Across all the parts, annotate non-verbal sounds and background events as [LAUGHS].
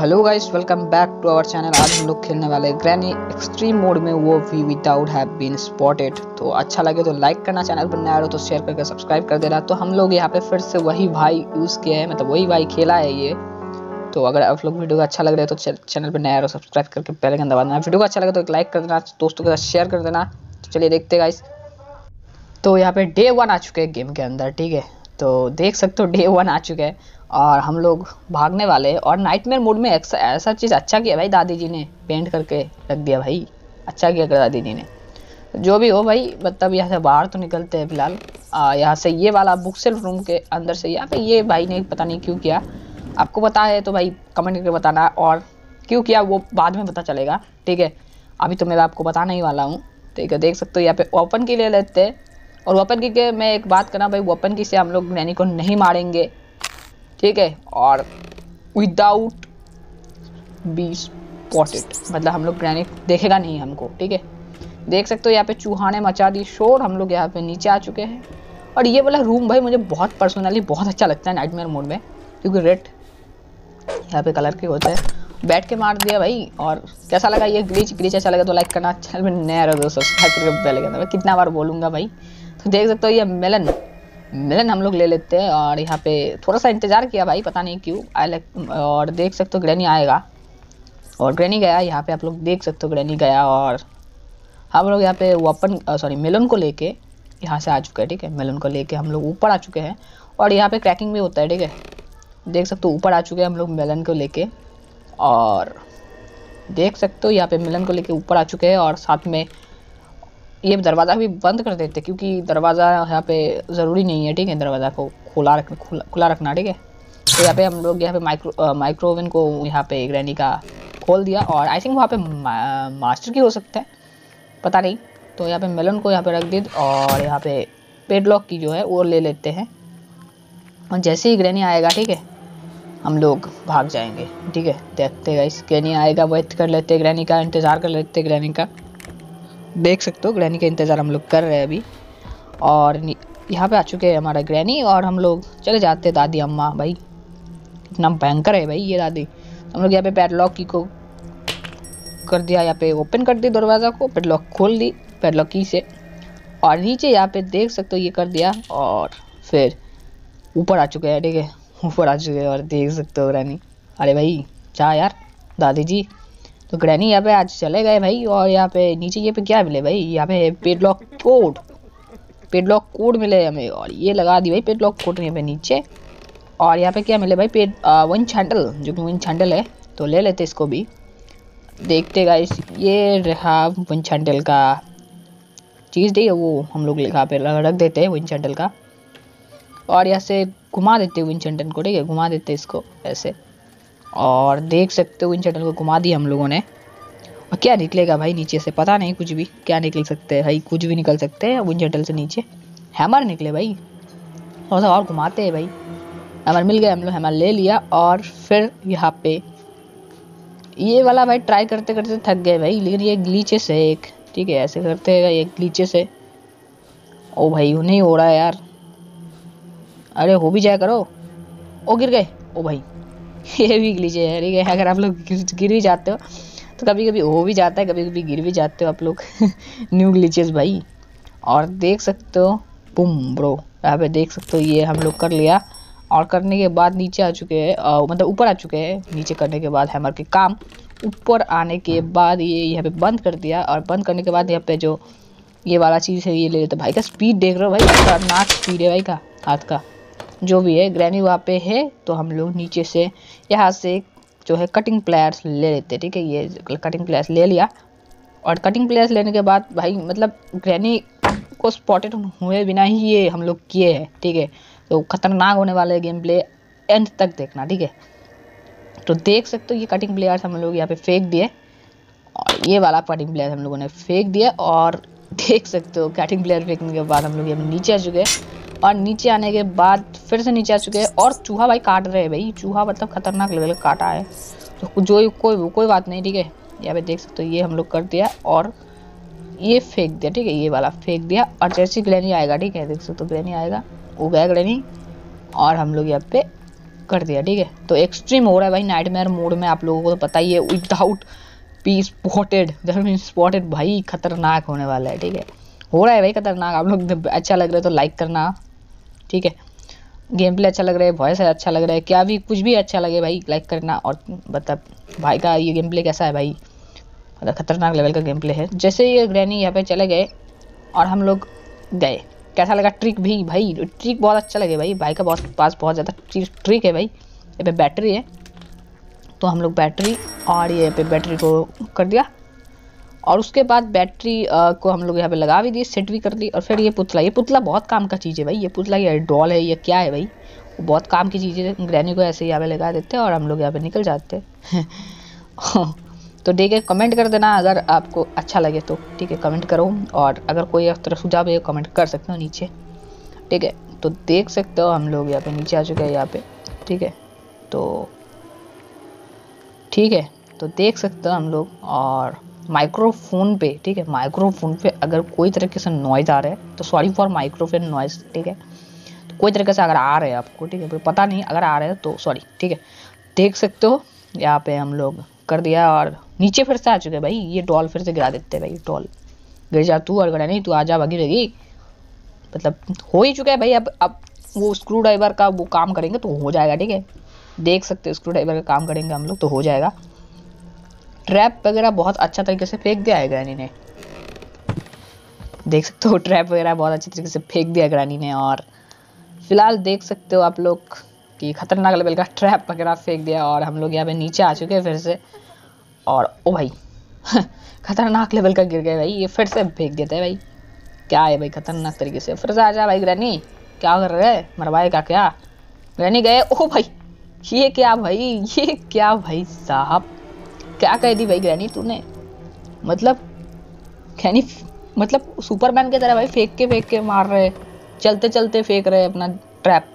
Hello guys, welcome back to our channel. आज हम लोग खेलने वाले ग्रैनी एक्सट्रीम मोड में, वो we without have been spotted तो अच्छा लगे तो लाइक करना, चैनल पर नया हो तो शेयर करके सब्सक्राइब कर देना। तो हम लोग यहाँ पे फिर से वही भाई यूज़ किया है मतलब वही भाई खेला है ये। तो अगर आप लोग वीडियो को अच्छा लग रहा है तो चैनल पर नया हो सब्सक्राइब करके पहले दबा देना वीडियो को अच्छा लगे तो एक लाइक कर देना, दोस्तों के साथ शेयर कर देना। तो चलिए देखते गाइस तो यहाँ पे डे वन आ चुके हैं गेम के अंदर, ठीक है? तो देख सकते हो डे वन आ चुके हैं। और हम लोग भागने वाले और नाइटमेयर मोड में ऐसा चीज़ अच्छा किया भाई दादी जी ने पेंट करके रख दिया भाई। अच्छा किया कर दादी जी ने। जो भी हो भाई मतलब यहाँ से बाहर तो निकलते हैं फ़िलहाल। यहाँ से ये वाला बुक सेल्फ रूम के अंदर से यहाँ पे ये भाई ने पता नहीं क्यों किया। आपको पता है तो भाई कमेंट करके बताना और क्यों किया वो बाद में पता चलेगा। ठीक है? अभी तो मैं आपको बताने ही वाला हूँ। ठीक है? देख सकते हो यहाँ पे ओपन की ले लेते हैं। और ओपन की के मैं एक बात करना भाई ओपन की से हम लोग नैनी को नहीं मारेंगे। ठीक है? और विदाउट बी स्पॉटेड मतलब हम लोग ग्रैनिक देखेगा नहीं हमको, ठीक है? देख सकते हो यहाँ पे चूहाने मचा दी शोर, हम लोग यहाँ पे नीचे आ चुके हैं। और ये वाला रूम भाई मुझे बहुत पर्सनली बहुत अच्छा लगता है नाइटमेयर मोड में, क्योंकि रेड यहाँ पे कलर के होते हैं। बैठ के मार दिया भाई, और कैसा लगा ये ग्लिच ग्लिच अच्छा लगा तो लाइक करना। चैनल में नया रहो सब्सक्राइब करके कहना मैं कितना बार बोलूँगा भाई। तो देख सकते हो ये मेलन मिलन हम लोग ले लेते हैं और यहाँ पे थोड़ा सा इंतज़ार किया भाई, पता नहीं क्यों। आई लाइक और देख सकते हो ग्रैनी आएगा। और ग्रैनी गया, यहाँ पे आप लोग देख सकते हो ग्रैनी गया और हम लोग यहाँ पे वपन सॉरी मिलन को लेके यहाँ से आ चुके हैं, ठीक है? मिलन को लेके हम लोग ऊपर आ चुके हैं और यहाँ पे क्रैकिंग भी होता है, ठीक है? देख सकते हो ऊपर आ चुके हैं हम लोग मिलन को लेके और देख सकते हो यहाँ पे मिलन को लेके ऊपर आ चुके हैं और साथ में ये दरवाज़ा भी बंद कर देते क्योंकि दरवाज़ा यहाँ पे ज़रूरी नहीं है ठीक है? दरवाज़ा को खुला रख खुला, खुला रखना ठीक है? तो यहाँ पे हम लोग यहाँ पे माइक्रो माइक्रो ओवन को यहाँ पे ग्रैनी का खोल दिया और आई थिंक वहाँ पे मा, मास्टर की हो सकता है पता नहीं। तो यहाँ पे मेलन को यहाँ पे रख दी और यहाँ पे पेडलॉक की जो है वो ले लेते हैं। और जैसे ही ग्रैनी आएगा ठीक है? हम लोग भाग जाएँगे ठीक है? देखते हैं ग्रैनी आएगा वेट कर लेते ग्रैनी का इंतज़ार कर लेते ग्रैनी का। देख सकते हो ग्रैनी का इंतज़ार हम लोग कर रहे हैं अभी। और यहाँ पे आ चुके हैं हमारा ग्रैनी और हम लोग चले जाते हैं दादी, अम्मा, भाई। कितना भयंकर है भाई ये दादी। हम लोग यहाँ पे पैडलॉक की को कर दिया, यहाँ पे ओपन कर दी दरवाज़ा को पैडलॉक खोल दी पैडलॉक की से। और नीचे यहाँ पे देख सकते हो, ये कर दिया और फिर ऊपर आ चुके हैं, ठीक है। ऊपर आ चुके हैं और देख सकते हो ग्रैनी अरे भाई चाह यार, दादी जी। तो ग्रैनी यहाँ पे आज चले गए भाई और यहाँ पे नीचे ये पे क्या मिले भाई? यहाँ पे पेडलॉक कोड पेडलॉक कोड मिले हमें और ये लगा दी भाई पेडलॉक कोड यहाँ पे नीचे। और यहाँ पे क्या मिले भाई? पेड वन छैंडल जो कि वन छैंडल है तो ले लेते इसको भी। देखते गाइस ये रहा वन छैंडल का चीज़ दी वो हम लोग लिखा पे रख देते हैं वन छैंडल का। और यहाँ से घुमा देते हैं छंटन को, ठीक है? घुमा देते इसको, ऐसे। और देख सकते हो इन चैनल को घुमा दिया हम लोगों ने। और क्या निकलेगा भाई नीचे से? पता नहीं कुछ भी। क्या निकल सकते हैं भाई? कुछ भी निकल सकते हैं विन चैनल से नीचे। हैमर निकले भाई। थोड़ा सा और घुमाते हैं भाई। हैमर मिल गया, हम लोग हैमर ले लिया और फिर यहाँ पे ये वाला भाई ट्राई करते करते थक गए भाई, लेकिन ये ग्लीचेस है एक। ठीक है, ऐसे करते हैं ये ग्लीचेस है। ओ भाई नहीं हो रहा है यार। अरे हो भी जाए करो। ओ, गिर गए। ओ भाई। [LAUGHS] ये भी ग्लीचे है ठीक है अगर आप लोग गिर भी जाते हो तो कभी कभी हो भी जाता है कभी कभी गिर भी जाते हो आप लोग। [LAUGHS] न्यू ग्लीचेस भाई। और देख सकते हो बुम ब्रो यहाँ पे देख सकते हो, ये हम लोग कर लिया। और करने के बाद नीचे आ चुके हैं मतलब ऊपर आ चुके हैं। नीचे करने के बाद हैमर के काम। ऊपर आने के बाद ये यहाँ पे बंद कर दिया। और बंद करने के बाद यहाँ पे जो ये वाला चीज़ है, ये ले लेते भाई का स्पीड देख रहे हो भाई, खतरनाक स्पीड है भाई का, हाथ का। जो भी है ग्रैनी वहाँ पे है तो हम लोग नीचे से यहाँ से जो है कटिंग प्लेयर्स ले लेते हैं, ठीक है? ये कटिंग प्लेयर्स ले लिया। और कटिंग प्लेयर्स लेने के बाद भाई मतलब ग्रैनी को स्पॉटेड हुए बिना ही ये हम लोग किए हैं, ठीक है? तो खतरनाक होने वाले गेम प्ले एंड तक देखना, ठीक है? तो देख सकते हो, ये कटिंग प्लेयर्स हम लोग यहाँ पे फेंक दिए। और ये वाला कटिंग प्लेयर हम लोगों ने फेंक दिया और देख सकते हो कटिंग प्लेयर फेंकने के बाद हम लोग यहाँ नीचे आ चुके हैं। और नीचे आने के बाद फिर से नीचे आ चुके हैं और चूहा भाई काट रहे हैं भाई। चूहा मतलब खतरनाक लेवल काटा है। तो जो कोई कोई बात नहीं, ठीक है? यहाँ पे देख सकते हो, ये हम लोग कर दिया और ये फेंक दिया, ठीक है? ये वाला फेंक दिया और जैसे ग्रैनी आएगा, ठीक है? देख सकते हो ग्रैनी आएगा वो गया ग्रैनी और हम लोग यहाँ पे कर दिया, ठीक है? तो एक्सट्रीम हो रहा है भाई नाइटमेयर मोड में आप लोगों को तो पता ही है without be spotted mean spotted भाई खतरनाक होने वाला है, ठीक है? हो रहा है भाई खतरनाक, आप लोग अच्छा लग रहा है तो लाइक करना। ठीक है? गेम प्ले अच्छा लग रहा है वॉइस अच्छा लग रहा है, क्या भी, कुछ भी अच्छा लगे भाई लाइक करना और मतलब भाई का ये गेम प्ले कैसा है भाई? मतलब खतरनाक लेवल का गेम प्ले है। जैसे ये ग्रैनी यहाँ पे चले गए और हम लोग गए। कैसा लगा ट्रिक भी? भाई ट्रिक बहुत अच्छा लगे भाई। भाई का बहुत, पास बहुत ज़्यादा ट्रिक है भाई। ये पे बैटरी है। तो हम लोग बैटरी और ये पे बैटरी को कर दिया। और उसके बाद बैटरी को हम लोग यहाँ पे लगा भी दिए, सेट भी कर दी और फिर ये पुतला ये पुतला बहुत काम का चीज़ है भाई, ये पुतला, ये डॉल है, ये क्या है भाई? बहुत काम की चीज़ है ग्रैनी को ऐसे यहाँ पे लगा देते हैं और हम लोग यहाँ पे निकल जाते हैं। [LAUGHS] तो ठीक है कमेंट कर देना अगर आपको अच्छा लगे तो ठीक है कमेंट करो और अगर कोई तरह सुझाव है कमेंट कर सकते हो नीचे। ठीक है तो देख सकते हो हम लोग यहाँ पे नीचे आ चुके हैं यहाँ पे, ठीक है तो ठीक है तो देख सकते हो हम लोग और माइक्रोफोन पे, ठीक है? माइक्रोफोन पे अगर कोई तरीके से नॉइज़ आ रहा है तो सॉरी फॉर माइक्रोफोन नॉइज़ ठीक है? तो कोई तरीके से अगर आ रहे हैं आपको, ठीक है? पता नहीं, अगर आ रहे हैं तो सॉरी ठीक है? देख सकते हो, यहाँ पे हम लोग कर दिया और नीचे फिर से आ चुके भाई, ये डॉल फिर से गिरा देते हैं भाई डॉल गिर जा, तू और गड़ा नहीं तू आ जा भागी रहेगी। मतलब हो ही चुका है भाई, अब अब वो स्क्रू ड्राइवर का वो काम करेंगे तो हो जाएगा, ठीक है? देख सकते हो स्क्रू ड्राइवर का काम करेंगे हम लोग तो हो जाएगा। ट्रैप वगैरह बहुत अच्छा तरीके से फेंक दिया है ग्रैनी ने। देख सकते हो ट्रैप वगैरह बहुत अच्छे तरीके से फेंक दिया ग्रैनी ने और फ़िलहाल देख सकते हो आप लोग कि खतरनाक लेवल का ट्रैप वगैरह फेंक दिया और हम लोग यहाँ पे नीचे आ चुके हैं फिर से और ओ भाई, [LAUGHS] खतरनाक लेवल का गिर गया भाई, ये फिर से फेंक देते है भाई। क्या है भाई खतरनाक तरीके से? फिर से आ जा भाई ग्रैनी क्या कर रहे मरवाए का क्या? ग्रैनी गए? ओ भाई, ये क्या भाई, ये क्या भाई साहब? क्या कह दी भाई ग्रैनी तूने? मतलब ग्रैनी मतलब सुपरमैन की तरह भाई फेंक के फेंक के मार रहे चलते चलते फेंक रहे अपना ट्रैप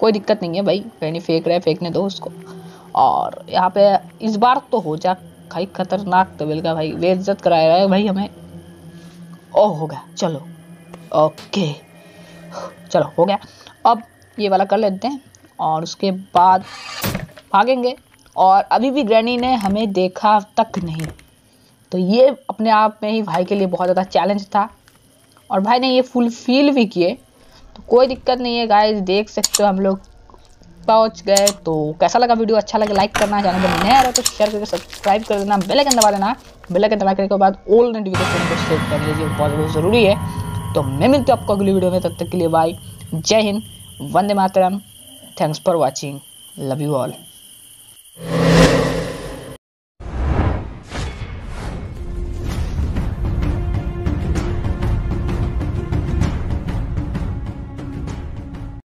कोई दिक्कत नहीं है भाई ग्रैनी फेंक रहे फेंकने दो उसको। और यहाँ पे इस बार तो हो जा, भाई खतरनाक तबेल का भाई, बेइज्जत कराया रहा है भाई हमें। ओ, हो गया, चलो। ओके। चलो, हो गया। अब ये वाला कर लेते हैं, और उसके बाद भागेंगे। और अभी भी ग्रैनी ने हमें देखा तक नहीं। तो ये अपने आप में ही भाई के लिए बहुत ज़्यादा चैलेंज था। और भाई ने ये फुलफिल भी किए। तो कोई दिक्कत नहीं है गाइस देख सकते हो हम लोग पहुँच गए। तो कैसा लगा वीडियो? अच्छा लगे लाइक करना। चैनल पर नया रहे तो शेयर करके सब्सक्राइब कर देना। बेल आइकन दबा देना। बेल आइकन दबा करने के बाद ऑल नोटिफिकेशन को सेव कर लीजिए बहुत बहुत ज़रूरी है। तो मैं मिलती हूँ आपको अगली वीडियो में। तब तक के लिए बाय जय हिंद, वंदे मातरम। Thanks for watching love you all